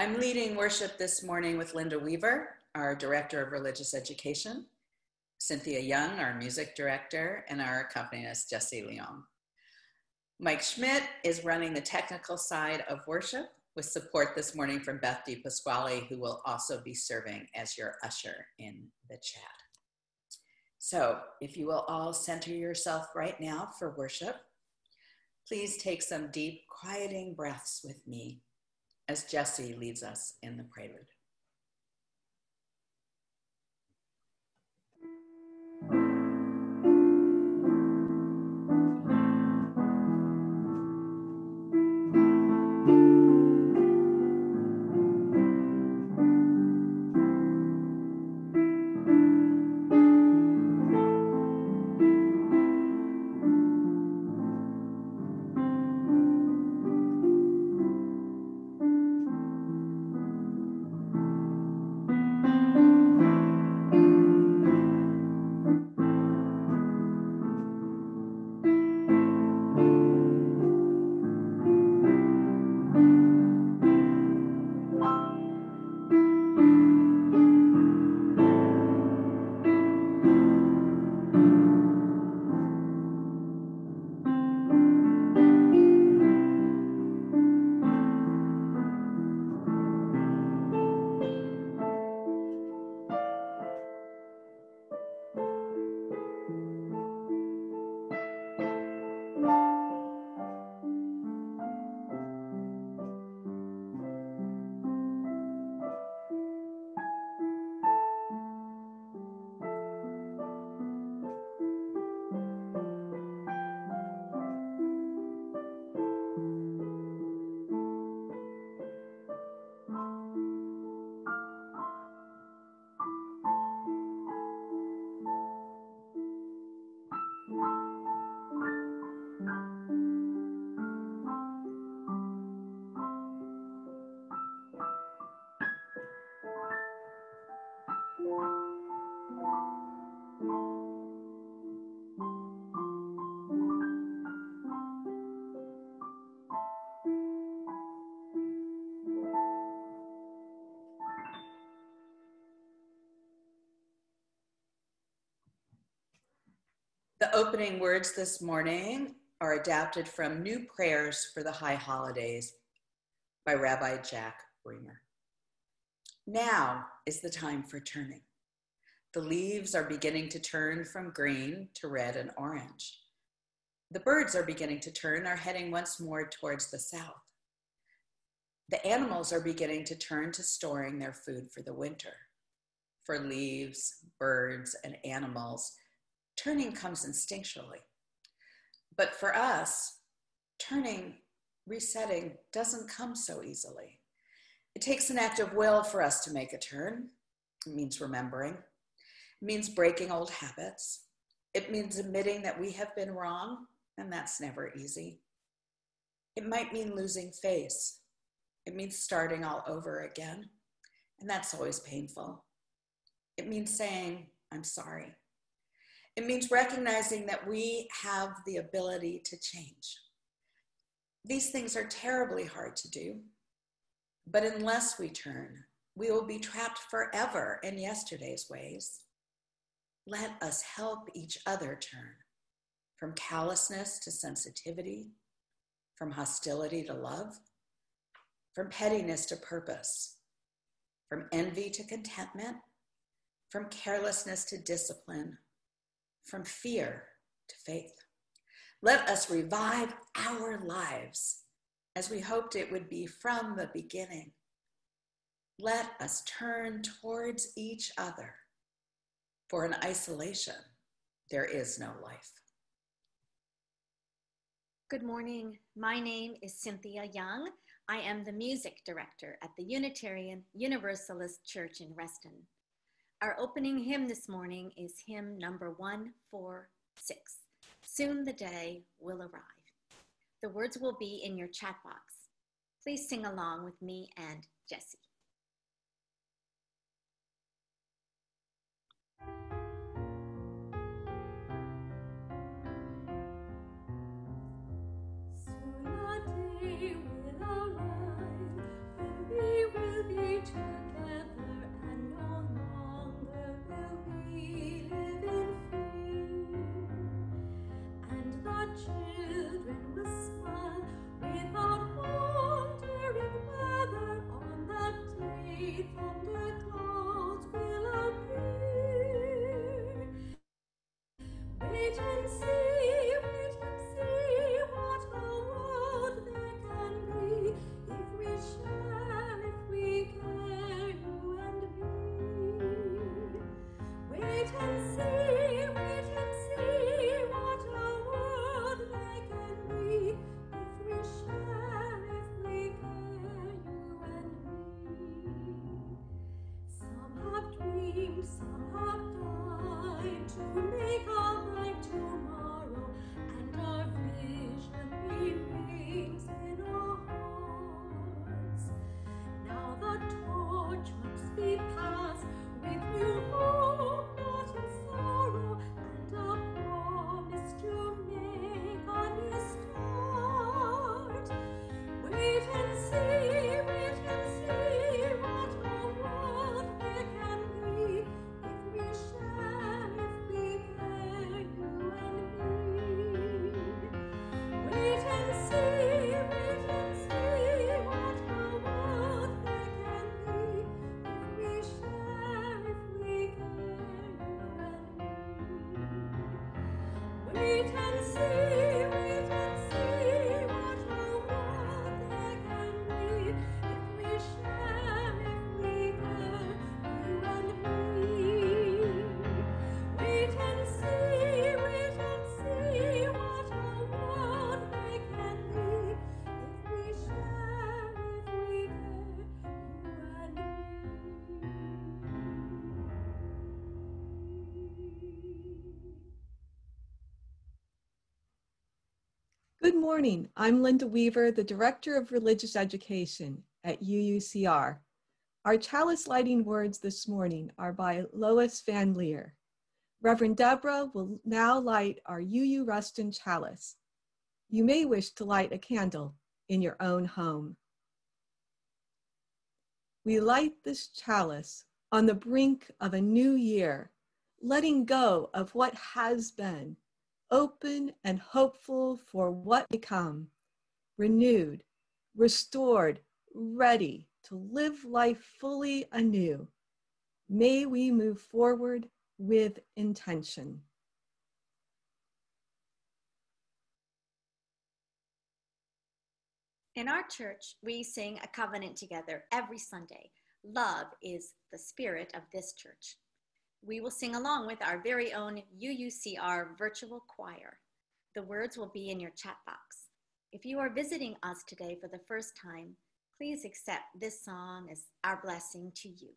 I'm leading worship this morning with Linda Weaver, our Director of Religious Education, Cynthia Young, our Music Director, and our accompanist, Jesse Leon. Mike Schmidt is running the technical side of worship with support this morning from Beth DiPasquale, who will also be serving as your usher in the chat. So, if you will all center yourself right now for worship, please take some deep, quieting breaths with me as Jesse leads us in the prelude. Opening words this morning are adapted from New Prayers for the High Holidays by Rabbi Jack Riemer. Now is the time for turning. The leaves are beginning to turn from green to red and orange. The birds are beginning to turn, are heading once more towards the south. The animals are beginning to turn to storing their food for the winter. For leaves, birds, and animals, turning comes instinctually. But for us, turning, resetting doesn't come so easily. It takes an act of will for us to make a turn. It means remembering, it means breaking old habits. It means admitting that we have been wrong, and that's never easy. It might mean losing face. It means starting all over again, and that's always painful. It means saying, I'm sorry. It means recognizing that we have the ability to change. These things are terribly hard to do, but unless we turn, we will be trapped forever in yesterday's ways. Let us help each other turn from callousness to sensitivity, from hostility to love, from pettiness to purpose, from envy to contentment, from carelessness to discipline, from fear to faith. Let us revive our lives as we hoped it would be from the beginning. Let us turn towards each other, for in isolation, there is no life. Good morning. My name is Cynthia Young. I am the music director at the Unitarian Universalist Church in Reston. Our opening hymn this morning is hymn number 146 Soon the Day Will Arrive. The words will be in your chat box. Please sing along with me and Jesse. Morning. I'm Linda Weaver, the Director of Religious Education at UUCR. Our chalice lighting words this morning are by Lois Van Leer. Reverend Deborah will now light our UU Reston chalice. You may wish to light a candle in your own home. We light this chalice on the brink of a new year, letting go of what has been open and hopeful for what to come, renewed, restored, ready to live life fully anew. May we move forward with intention. In our church, we sing a covenant together every Sunday. Love is the spirit of this church we will sing along with our very own UUCR virtual choir. The words will be in your chat box. If you are visiting us today for the first time, please accept this song as our blessing to you.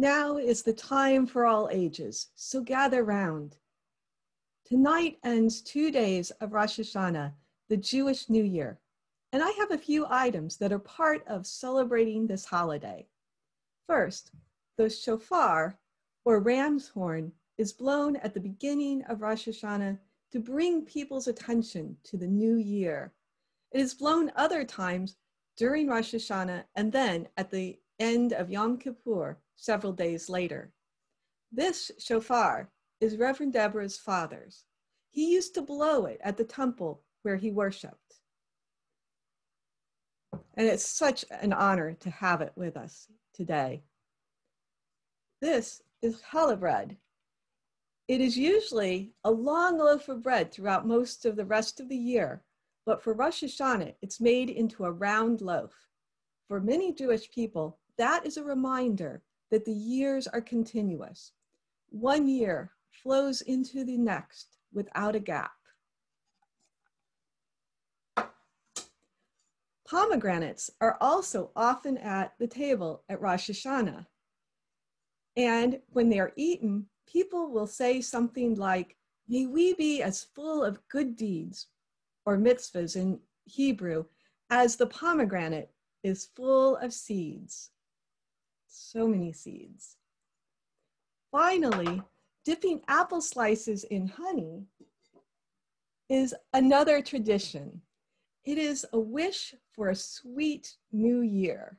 Now is the time for all ages, so gather round. Tonight ends two days of Rosh Hashanah, the Jewish New Year, and I have a few items that are part of celebrating this holiday. First, the shofar, or ram's horn, is blown at the beginning of Rosh Hashanah to bring people's attention to the new year. It is blown other times during Rosh Hashanah and then at the end of Yom Kippur several days later. This shofar is Reverend Deborah's father's. He used to blow it at the temple where he worshiped. And it's such an honor to have it with us today. This is challah bread. It is usually a long loaf of bread throughout most of the rest of the year, but for Rosh Hashanah, it's made into a round loaf. For many Jewish people, that is a reminder that the years are continuous. One year flows into the next without a gap. Pomegranates are also often at the table at Rosh Hashanah. And when they are eaten, people will say something like, May we be as full of good deeds, or mitzvahs in Hebrew, as the pomegranate is full of seeds so many seeds. Finally, dipping apple slices in honey is another tradition. It is a wish for a sweet new year.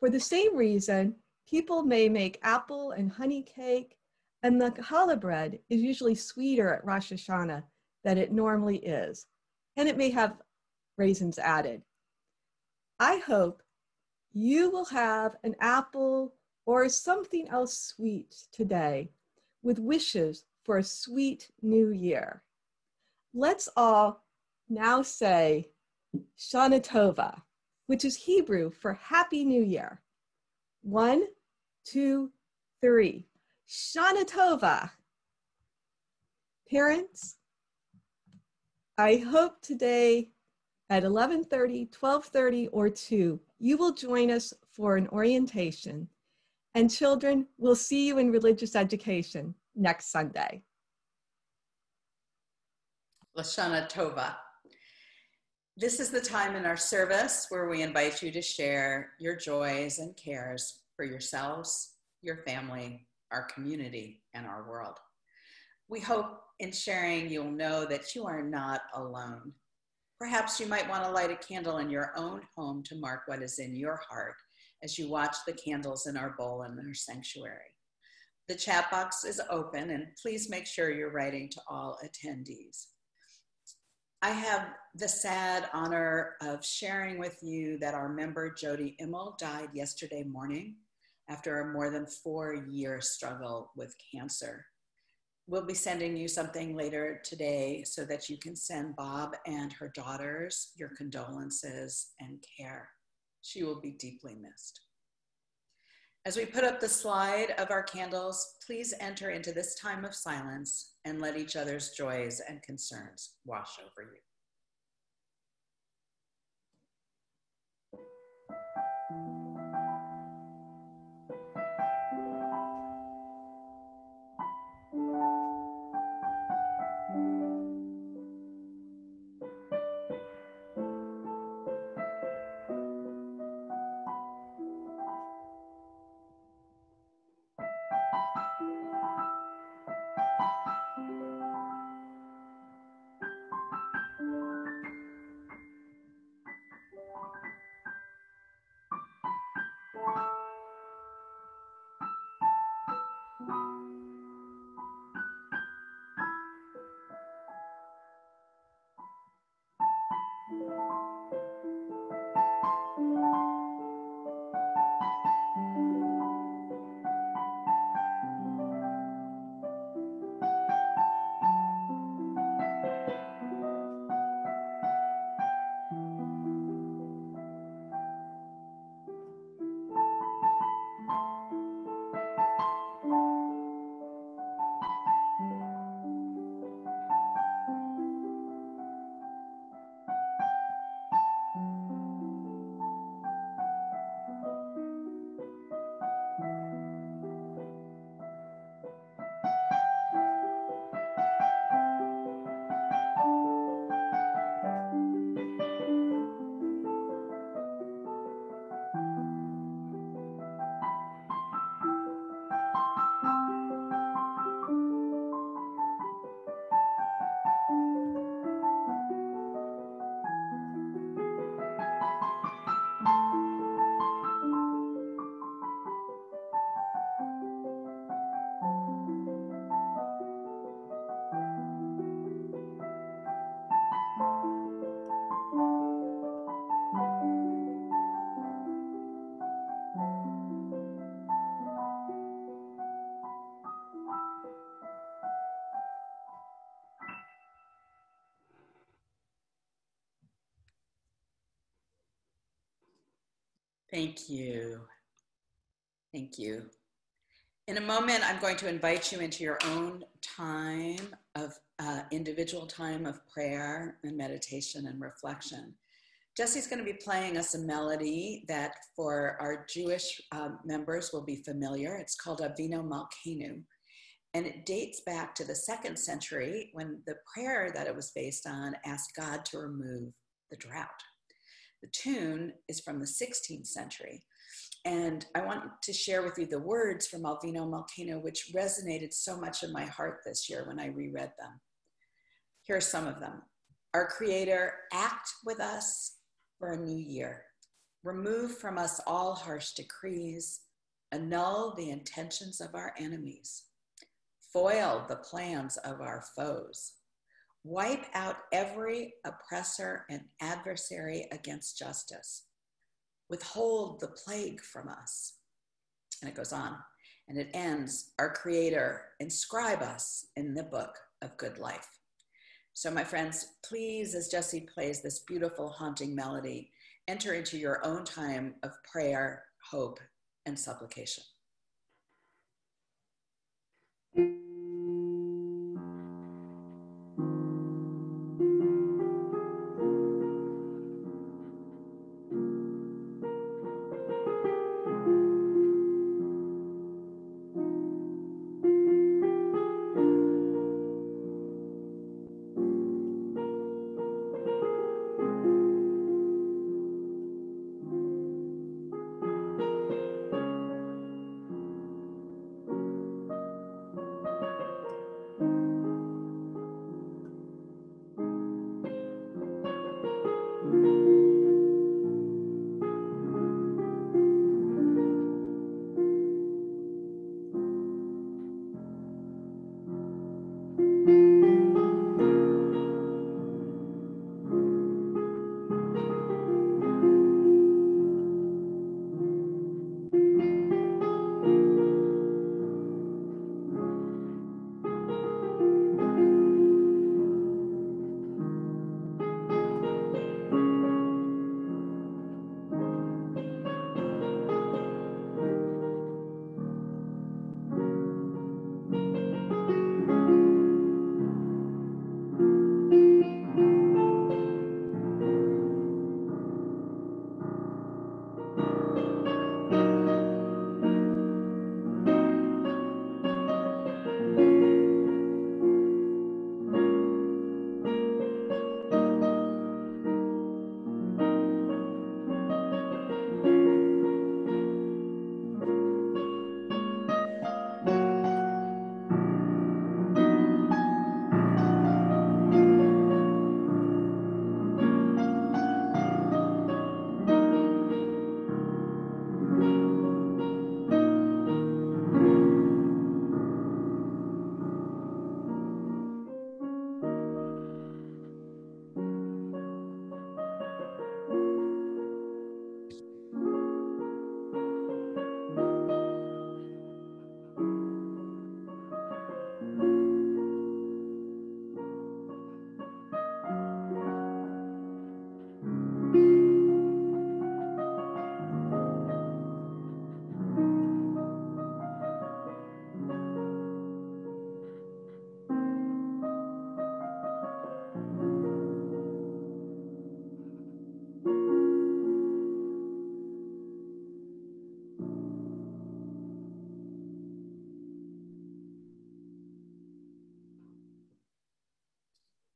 For the same reason, people may make apple and honey cake, and the challah bread is usually sweeter at Rosh Hashanah than it normally is, and it may have raisins added. I hope you will have an apple or something else sweet today with wishes for a sweet new year. Let's all now say Shana Tova, which is Hebrew for Happy New Year. One, two, three. Shana Tova. Parents, I hope today at 11:30, 12:30 or 2, you will join us for an orientation. And children, we'll see you in religious education next Sunday. Lashana Tova. This is the time in our service where we invite you to share your joys and cares for yourselves, your family, our community, and our world. We hope in sharing you'll know that you are not alone. Perhaps you might want to light a candle in your own home to mark what is in your heart as you watch the candles in our bowl in our sanctuary. The chat box is open and please make sure you're writing to all attendees. I have the sad honor of sharing with you that our member Jody Immel died yesterday morning after a more than four year struggle with cancer. We'll be sending you something later today so that you can send Bob and her daughters your condolences and care. She will be deeply missed. As we put up the slide of our candles, please enter into this time of silence and let each other's joys and concerns wash over you. Thank you. Thank you. In a moment, I'm going to invite you into your own time of uh, individual time of prayer and meditation and reflection. Jesse's going to be playing us a melody that for our Jewish um, members will be familiar. It's called Avinu Malkeinu. And it dates back to the second century when the prayer that it was based on asked God to remove the drought. The tune is from the 16th century. And I want to share with you the words from Avinu Malkeinu, which resonated so much in my heart this year when I reread them. Here are some of them. Our Creator, act with us for a new year. Remove from us all harsh decrees. Annul the intentions of our enemies. Foil the plans of our foes wipe out every oppressor and adversary against justice, withhold the plague from us. And it goes on, and it ends Our Creator, inscribe us in the book of good life. So, my friends, please, as Jesse plays this beautiful, haunting melody, enter into your own time of prayer, hope, and supplication.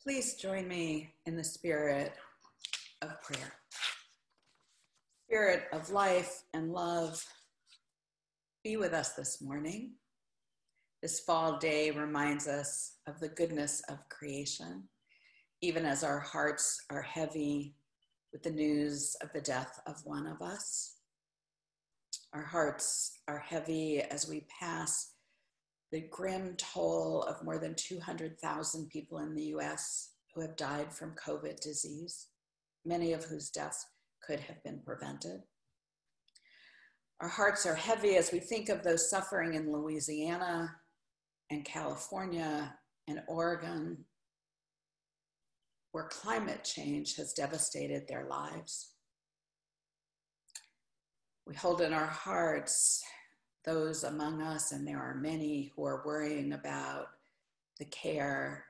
Please join me in the spirit of prayer. Spirit of life and love, be with us this morning. This fall day reminds us of the goodness of creation, even as our hearts are heavy with the news of the death of one of us. Our hearts are heavy as we pass the grim toll of more than 200,000 people in the US who have died from COVID disease, many of whose deaths could have been prevented. Our hearts are heavy as we think of those suffering in Louisiana and California and Oregon, where climate change has devastated their lives. We hold in our hearts those among us, and there are many who are worrying about the care,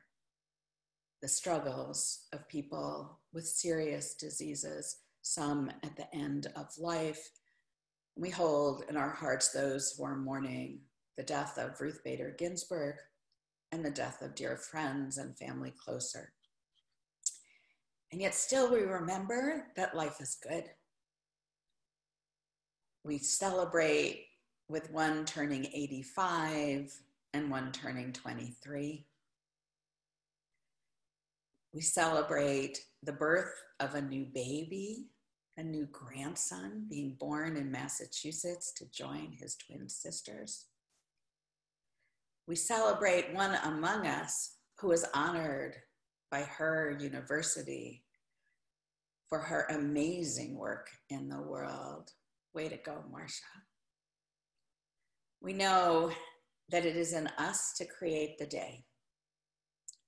the struggles of people with serious diseases, some at the end of life. We hold in our hearts those who are mourning the death of Ruth Bader Ginsburg and the death of dear friends and family closer. And yet, still, we remember that life is good we celebrate with one turning 85 and one turning 23. We celebrate the birth of a new baby, a new grandson being born in Massachusetts to join his twin sisters. We celebrate one among us who is honored by her university for her amazing work in the world. Way to go, Marcia. We know that it is in us to create the day.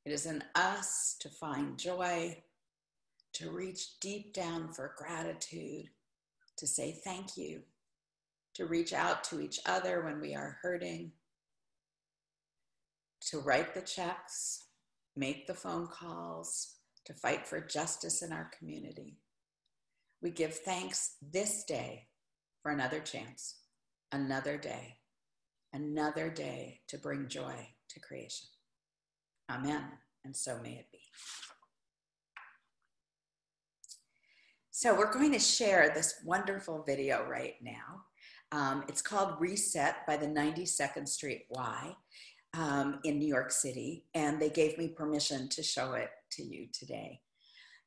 It is in us to find joy, to reach deep down for gratitude, to say thank you, to reach out to each other when we are hurting, to write the checks, make the phone calls, to fight for justice in our community. We give thanks this day for another chance, another day, another day to bring joy to creation. Amen. And so may it be. So, we're going to share this wonderful video right now. Um, it's called Reset by the 92nd Street Y um, in New York City, and they gave me permission to show it to you today.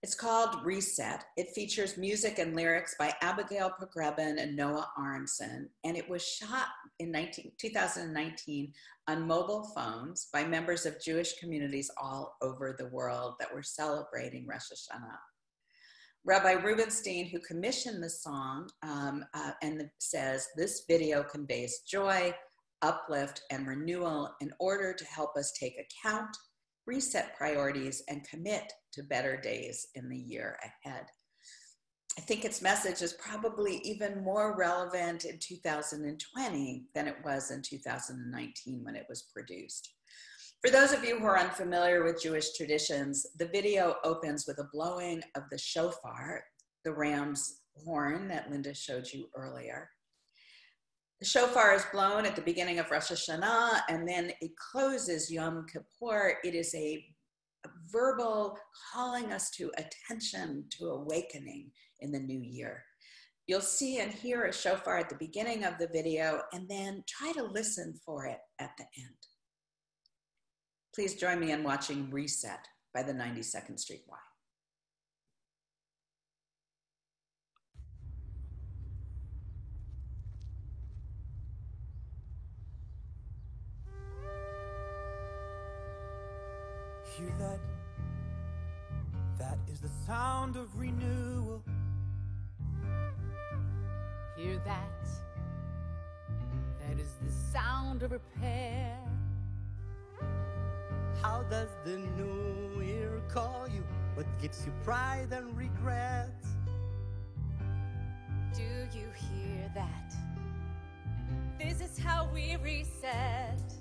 It's called Reset. It features music and lyrics by Abigail Pogrebin and Noah Aronson, and it was shot in 19, 2019 on mobile phones by members of Jewish communities all over the world that were celebrating Rosh Hashanah. Rabbi Rubinstein, who commissioned the song, um, uh, and says this video conveys joy, uplift, and renewal in order to help us take account reset priorities, and commit to better days in the year ahead. I think its message is probably even more relevant in 2020 than it was in 2019 when it was produced. For those of you who are unfamiliar with Jewish traditions, the video opens with a blowing of the shofar, the ram's horn that Linda showed you earlier. The shofar is blown at the beginning of Rosh Hashanah and then it closes Yom Kippur. It is a, verbal calling us to attention, to awakening in the new year. You'll see and hear a shofar at the beginning of the video and then try to listen for it at the end. Please join me in watching Reset by the 92nd Street Y. Hear that? That is the sound of renewal. Hear that? That is the sound of repair. How does the new year call you? What gives you pride and regret? Do you hear that? This is how we reset.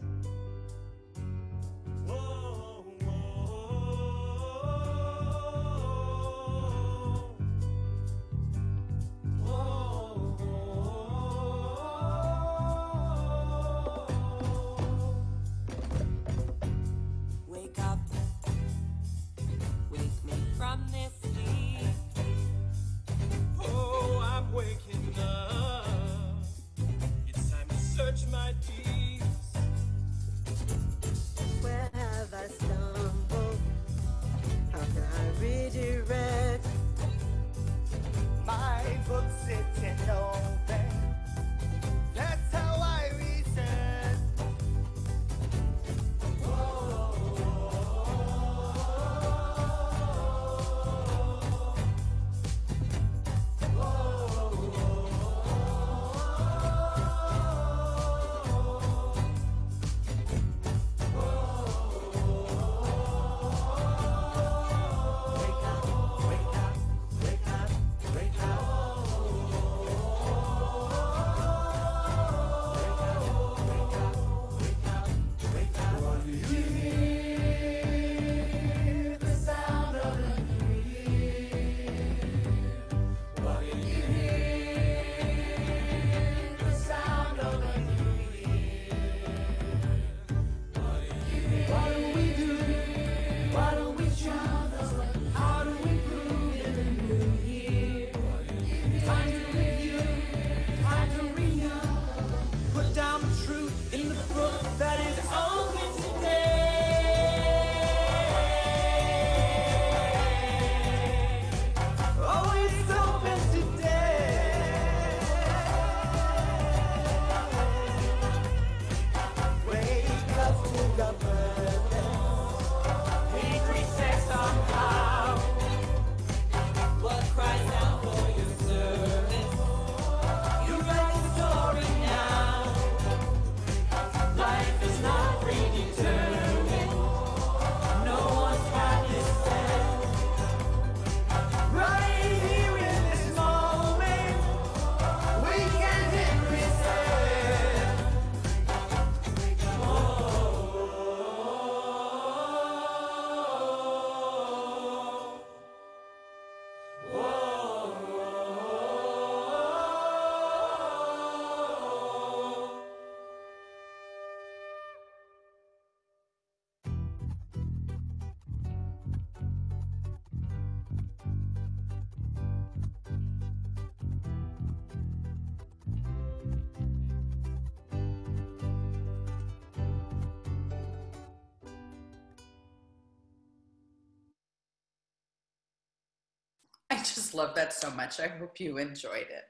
just love that so much. I hope you enjoyed it.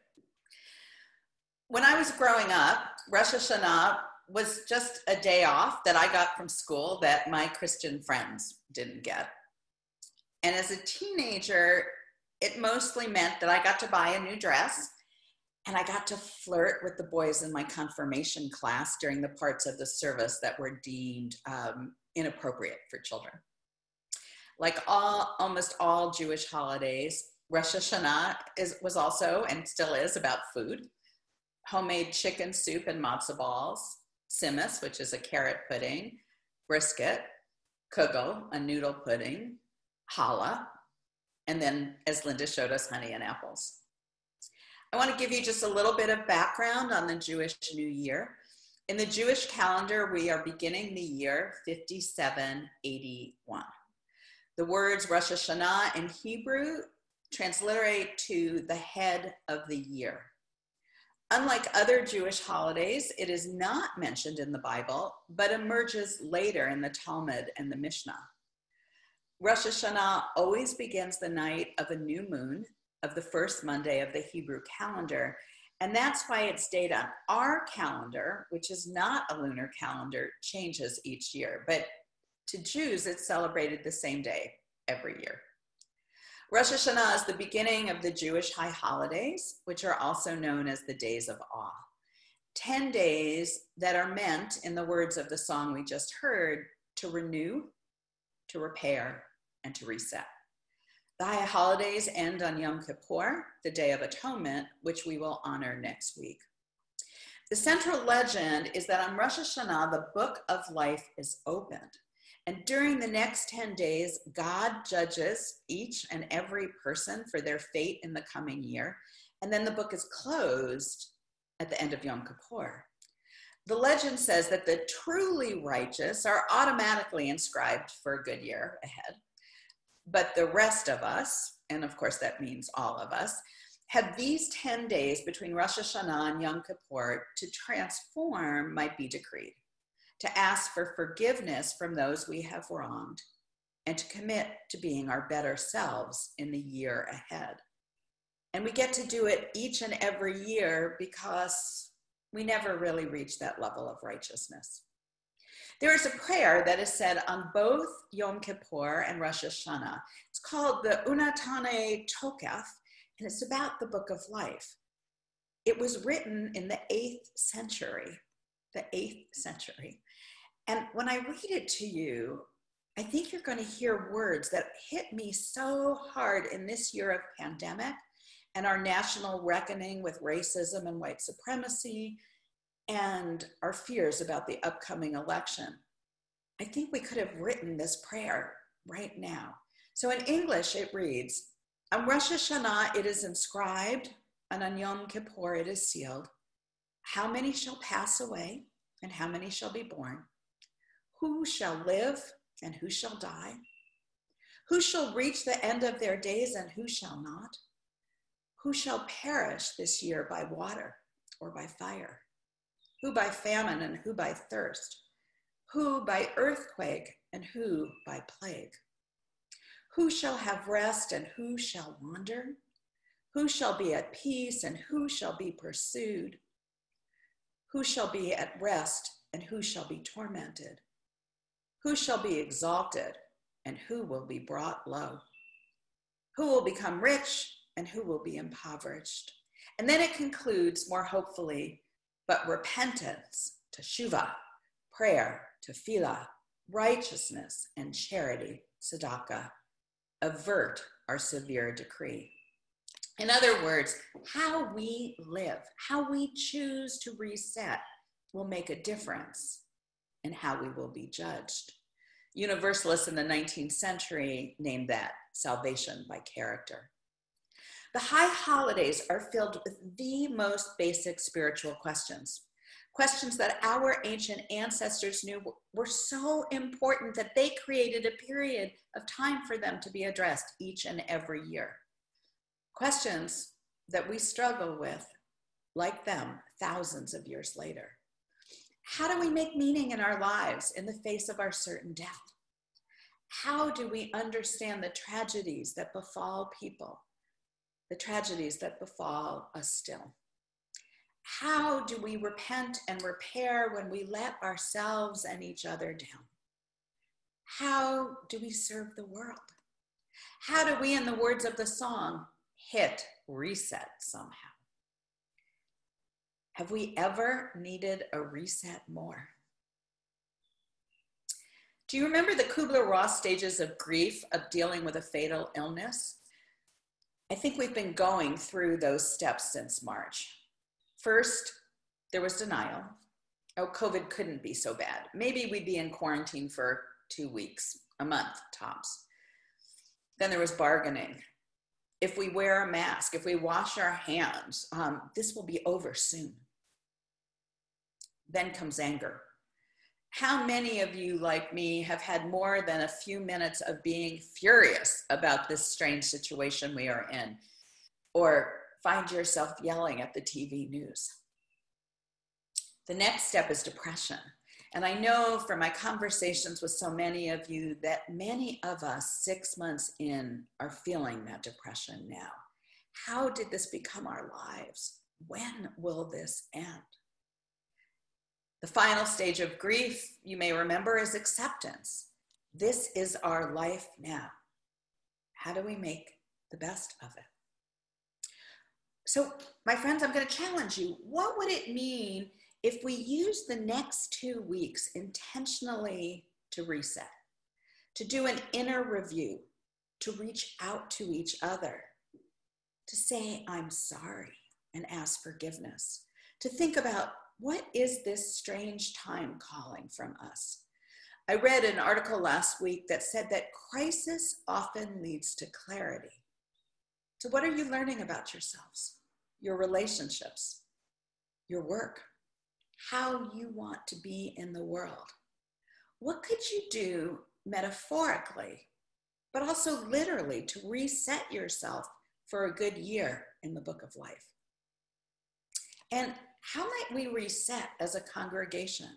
When I was growing up, Rosh Hashanah was just a day off that I got from school that my Christian friends didn't get. And as a teenager, it mostly meant that I got to buy a new dress and I got to flirt with the boys in my confirmation class during the parts of the service that were deemed um, inappropriate for children. Like all, almost all Jewish holidays, Rosh Hashanah is, was also and still is about food. Homemade chicken soup and matzah balls, tzimmus, which is a carrot pudding, brisket, kugel, a noodle pudding, challah, and then, as Linda showed us, honey and apples. I want to give you just a little bit of background on the Jewish New Year. In the Jewish calendar, we are beginning the year 5781. The words Rosh Hashanah in Hebrew transliterate to the head of the year. Unlike other Jewish holidays, it is not mentioned in the Bible, but emerges later in the Talmud and the Mishnah. Rosh Hashanah always begins the night of a new moon of the first Monday of the Hebrew calendar. And that's why its date on our calendar, which is not a lunar calendar, changes each year. But to Jews, it's celebrated the same day every year. Rosh Hashanah is the beginning of the Jewish high holidays, which are also known as the days of awe. 10 days that are meant, in the words of the song we just heard, to renew, to repair, and to reset. The high holidays end on Yom Kippur, the Day of Atonement, which we will honor next week. The central legend is that on Rosh Hashanah, the book of life is opened. And during the next 10 days, God judges each and every person for their fate in the coming year. And then the book is closed at the end of Yom Kippur. The legend says that the truly righteous are automatically inscribed for a good year ahead. But the rest of us, and of course that means all of us, have these 10 days between Rosh Hashanah and Yom Kippur to transform might be decreed, to ask for forgiveness from those we have wronged, and to commit to being our better selves in the year ahead. And we get to do it each and every year because we never really reach that level of righteousness. There is a prayer that is said on both Yom Kippur and Rosh Hashanah. It's called the Unetaneh Tokef, and it's about the book of life. It was written in the eighth century, the eighth century. And when I read it to you, I think you're going to hear words that hit me so hard in this year of pandemic and our national reckoning with racism and white supremacy and our fears about the upcoming election. I think we could have written this prayer right now. So in English, it reads On Rosh Hashanah, it is inscribed, and on Yom Kippur, it is sealed. How many shall pass away, and how many shall be born? Who shall live, and who shall die? Who shall reach the end of their days, and who shall not? Who shall perish this year by water or by fire? who by famine and who by thirst, who by earthquake and who by plague. Who shall have rest and who shall wander? Who shall be at peace and who shall be pursued? Who shall be at rest and who shall be tormented? Who shall be exalted and who will be brought low? Who will become rich and who will be impoverished? And then it concludes more hopefully but repentance, teshuva, prayer, tefillah, righteousness, and charity, tzedakah, avert our severe decree. In other words, how we live, how we choose to reset will make a difference in how we will be judged. Universalists in the 19th century named that salvation by character. The high holidays are filled with the most basic spiritual questions. Questions that our ancient ancestors knew were so important that they created a period of time for them to be addressed each and every year. Questions that we struggle with, like them, thousands of years later. How do we make meaning in our lives in the face of our certain death? How do we understand the tragedies that befall people? the tragedies that befall us still. How do we repent and repair when we let ourselves and each other down? How do we serve the world? How do we, in the words of the song, hit reset somehow? Have we ever needed a reset more? Do you remember the Kubler Ross stages of grief, of dealing with a fatal illness? I think we've been going through those steps since March. First, there was denial. Oh, COVID couldn't be so bad. Maybe we'd be in quarantine for two weeks, a month tops. Then there was bargaining. If we wear a mask, if we wash our hands, um, this will be over soon. Then comes anger. How many of you, like me, have had more than a few minutes of being furious about this strange situation we are in? Or find yourself yelling at the TV news? The next step is depression. And I know from my conversations with so many of you that many of us, six months in, are feeling that depression now. How did this become our lives? When will this end? The final stage of grief, you may remember, is acceptance. This is our life now. How do we make the best of it? So, my friends, I'm going to challenge you. What would it mean if we use the next two weeks intentionally to reset, to do an inner review, to reach out to each other, to say, I'm sorry, and ask forgiveness, to think about what is this strange time calling from us? I read an article last week that said that crisis often leads to clarity. So, what are you learning about yourselves, your relationships, your work, how you want to be in the world? What could you do metaphorically, but also literally to reset yourself for a good year in the book of life? And how might we reset as a congregation?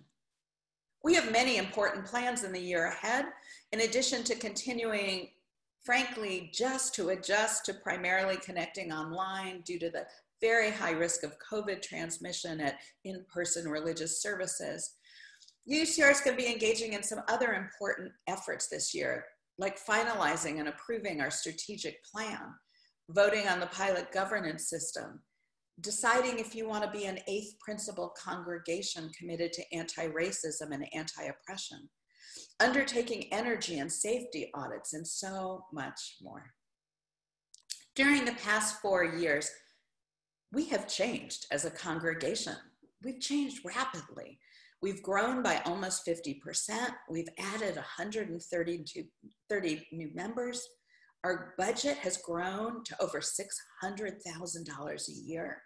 We have many important plans in the year ahead, in addition to continuing, frankly, just to adjust to primarily connecting online due to the very high risk of COVID transmission at in person religious services. UCR is going to be engaging in some other important efforts this year, like finalizing and approving our strategic plan, voting on the pilot governance system, deciding if you want to be an eighth principle congregation committed to anti racism and anti oppression, undertaking energy and safety audits, and so much more. During the past four years, we have changed as a congregation. We've changed rapidly. We've grown by almost 50%. We've added 130 new members. Our budget has grown to over $600,000 a year.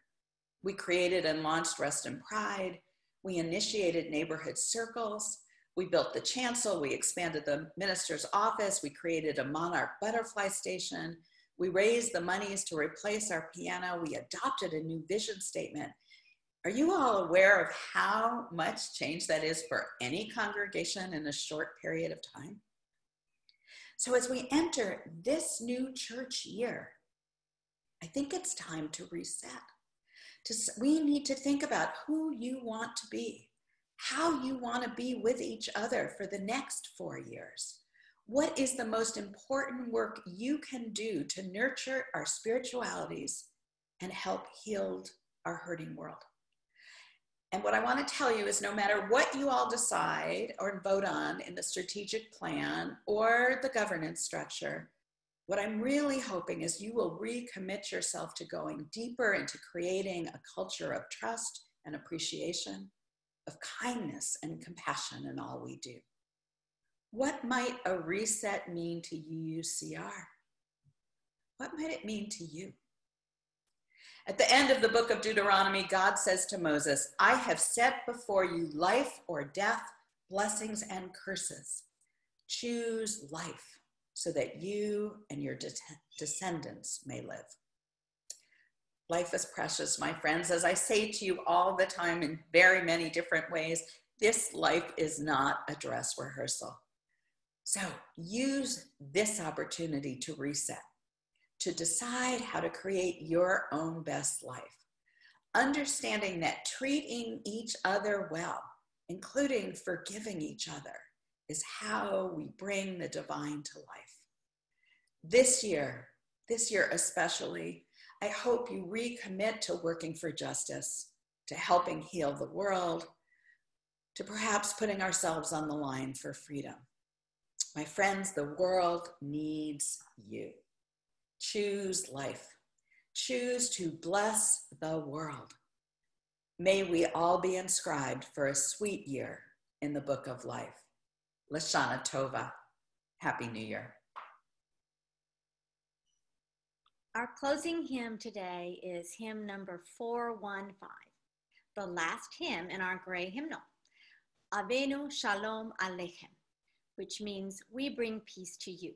We created and launched Reston Pride. We initiated neighborhood circles. We built the chancel. We expanded the minister's office. We created a monarch butterfly station. We raised the monies to replace our piano. We adopted a new vision statement. Are you all aware of how much change that is for any congregation in a short period of time? So, as we enter this new church year, I think it's time to reset. We need to think about who you want to be, how you want to be with each other for the next four years. What is the most important work you can do to nurture our spiritualities and help heal our hurting world? And what I want to tell you is no matter what you all decide or vote on in the strategic plan or the governance structure, what I'm really hoping is you will recommit yourself to going deeper into creating a culture of trust and appreciation, of kindness and compassion in all we do. What might a reset mean to UCR? What might it mean to you? At the end of the book of Deuteronomy, God says to Moses, I have set before you life or death, blessings and curses. Choose life so that you and your de- descendants may live. Life is precious, my friends. As I say to you all the time in very many different ways, this life is not a dress rehearsal. So use this opportunity to reset to decide how to create your own best life. Understanding that treating each other well, including forgiving each other, is how we bring the divine to life. This year, this year especially, I hope you recommit to working for justice, to helping heal the world, to perhaps putting ourselves on the line for freedom. My friends, the world needs you. Choose life. Choose to bless the world. May we all be inscribed for a sweet year in the book of life. Lashana Tova. Happy New Year. Our closing hymn today is hymn number 415, the last hymn in our gray hymnal, Hevenu Shalom Aleichem, which means we bring peace to you.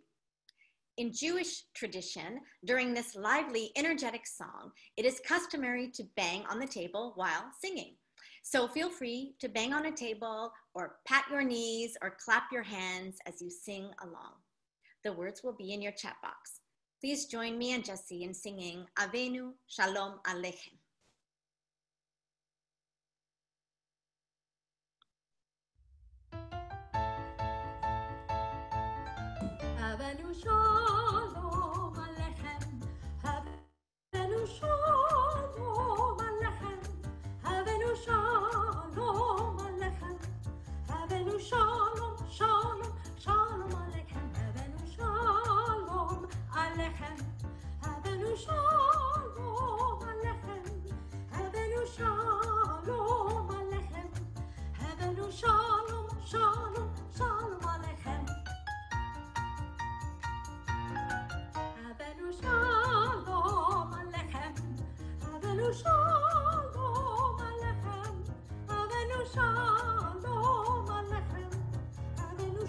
In Jewish tradition, during this lively, energetic song, it is customary to bang on the table while singing. So feel free to bang on a table or pat your knees or clap your hands as you sing along. The words will be in your chat box. Please join me and Jesse in singing Hevenu Shalom Aleichem.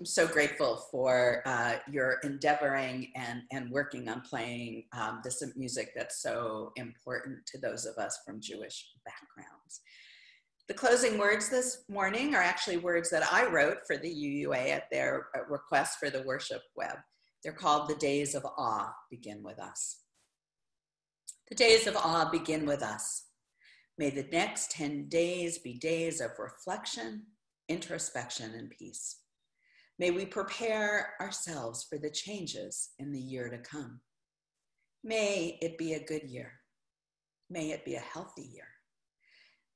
am so grateful for uh, your endeavoring and, and working on playing um, this music that's so important to those of us from Jewish backgrounds. The closing words this morning are actually words that I wrote for the UUA at their uh, request for the worship web. They're called The Days of Awe Begin With Us. The days of awe begin with us. May the next 10 days be days of reflection, introspection, and peace. May we prepare ourselves for the changes in the year to come. May it be a good year. May it be a healthy year.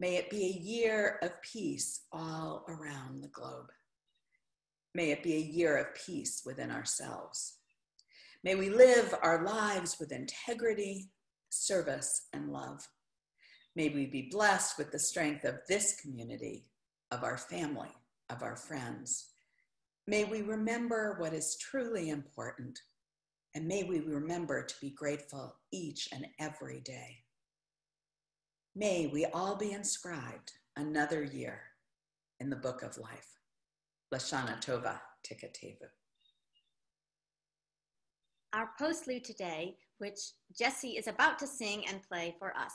May it be a year of peace all around the globe. May it be a year of peace within ourselves. May we live our lives with integrity, service, and love. May we be blessed with the strength of this community, of our family, of our friends. May we remember what is truly important, and may we remember to be grateful each and every day. May we all be inscribed another year in the book of life. Lashana Tova Tikatevu. Our postlude today, which Jesse is about to sing and play for us,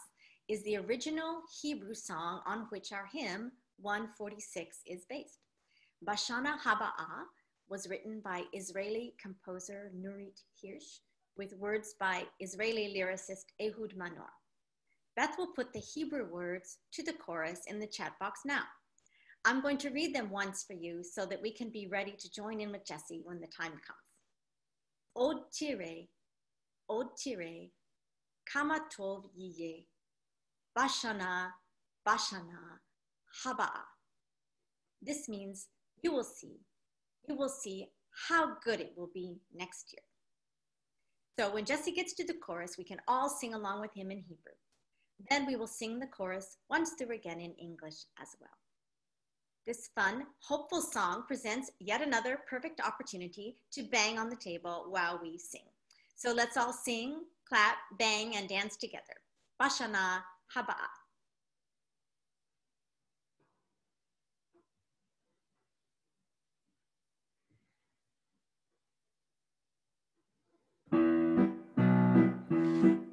is the original Hebrew song on which our hymn 146 is based. Bashana Haba'ah was written by Israeli composer Nurit Hirsch with words by Israeli lyricist Ehud Manor. Beth will put the Hebrew words to the chorus in the chat box now. I'm going to read them once for you so that we can be ready to join in with Jesse when the time comes. Od tire, od tire, kama tov yiye, bashana, bashana, haba'a. This means you will see, you will see how good it will be next year. So when Jesse gets to the chorus, we can all sing along with him in Hebrew. Then we will sing the chorus once through again in English as well. This fun, hopeful song presents yet another perfect opportunity to bang on the table while we sing. So let's all sing, clap, bang, and dance together. Bashana Haba'a.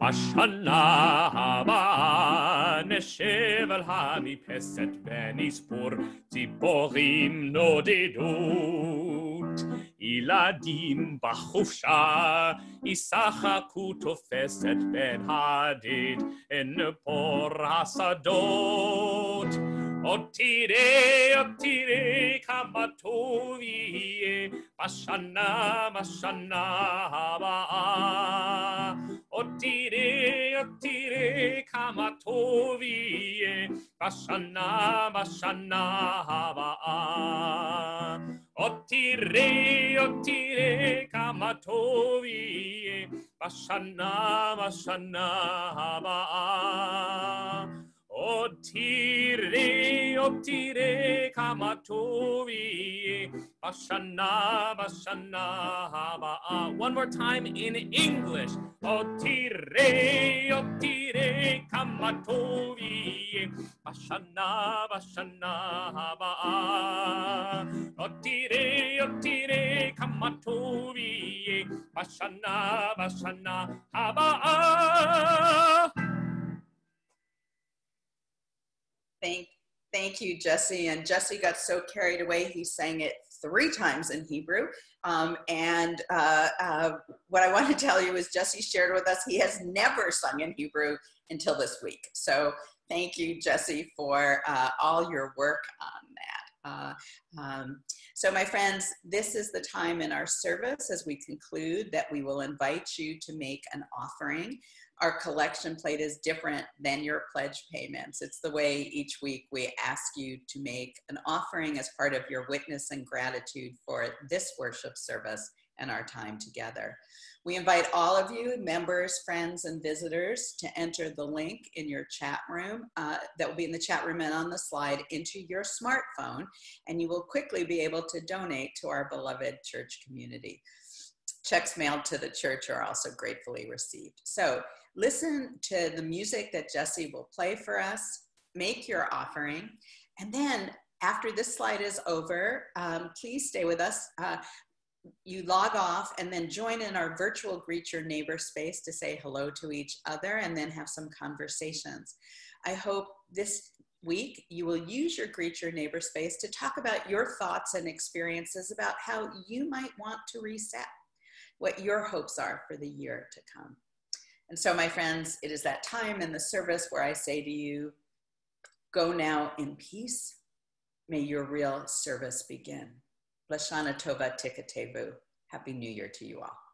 השנה הבאה נשב על המפסת ונספור ציפורים נודדות. ילדים בחופשה ישחקו תופסת בין הדד הן פור השדות. Otire, otire, kamatovie, masana, masana, haba. Otire, otire, kamatovie, masana, masana, haba. Otire, otire, kamatovie, masana, masana, haba. Otire, otire, kamatovi, bashana, bashana, haba'a. Uh, one more time in English. Otire, otire, kamatovi, bashana, bashana, aba. Uh, o tiré, o tiré, kamatovi, bashana, bashana, haba'a. Uh, Thank, thank you, Jesse. And Jesse got so carried away, he sang it three times in Hebrew. Um, and uh, uh, what I want to tell you is Jesse shared with us he has never sung in Hebrew until this week. So thank you, Jesse, for uh, all your work on that. Uh, um, so, my friends, this is the time in our service as we conclude that we will invite you to make an offering our collection plate is different than your pledge payments. It's the way each week we ask you to make an offering as part of your witness and gratitude for this worship service and our time together. We invite all of you, members, friends, and visitors, to enter the link in your chat room uh, that will be in the chat room and on the slide into your smartphone, and you will quickly be able to donate to our beloved church community. Checks mailed to the church are also gratefully received. So, listen to the music that Jesse will play for us, make your offering, and then after this slide is over, um, please stay with us. Uh, you log off and then join in our virtual Greet Your Neighbor space to say hello to each other and then have some conversations. I hope this week you will use your Greet Your Neighbor space to talk about your thoughts and experiences about how you might want to reset, what your hopes are for the year to come. And so, my friends, it is that time in the service where I say to you, go now in peace. May your real service begin. Lashana Tova Tikatevu. Happy New Year to you all.